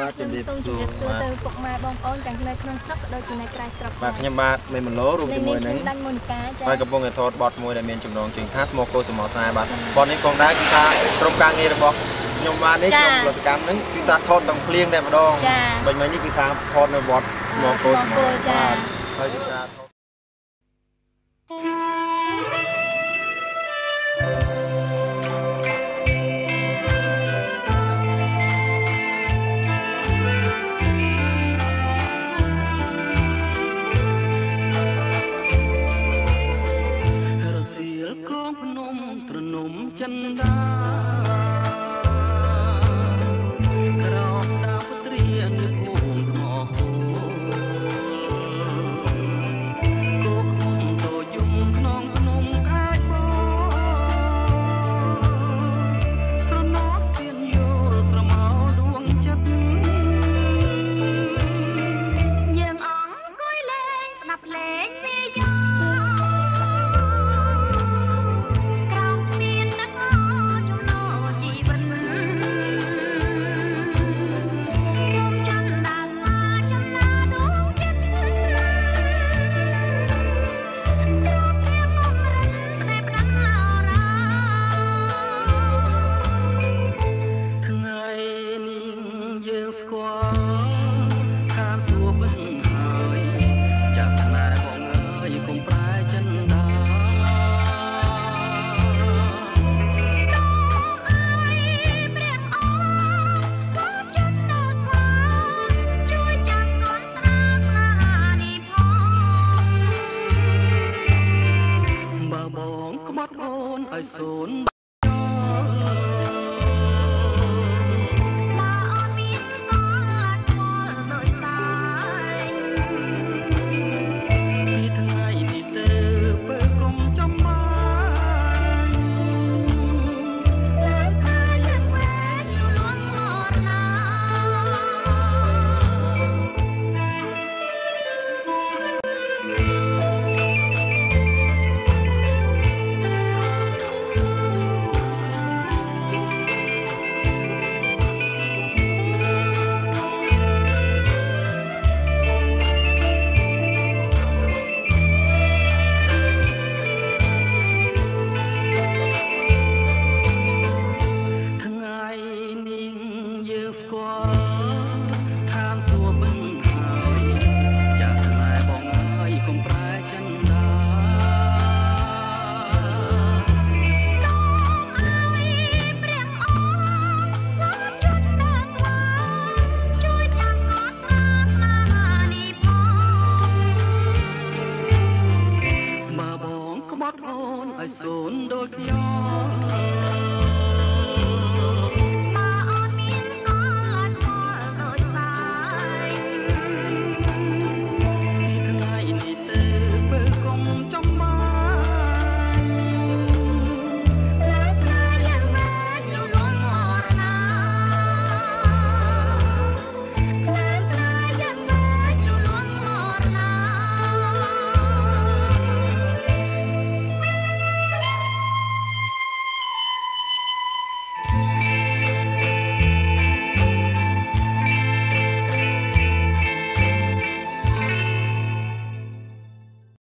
បាទជំរាបសូមជម្រាបសួរទៅពុកម៉ែបងប្អូនទាំងនៅក្នុងស្រុកក៏ដូចជានៅក្រៅស្រុកបាទខ្ញុំបាទមេមឡូរួមជាមួយនឹងដាញ់មូនិកាចាហើយកំពុងតែថតបទមួយដែលមានចំណងជើងថាថ្មគោសមខ្សែបាទបទនេះផងដែរគឺថាក្រុមការងាររបស់ខ្ញុំបាទនេះក្នុងផលិតកម្មហ្នឹងគឺថាថតទាំងភ្លៀងតែម្ដងចាបាញ់មិញនេះគឺថាថតនៅវត្តថ្មគោសមថ្មគោចាហើយគឺថា ល់ស្រមោលដួង អូន នឲ្យសូនដូចខ្ញុំ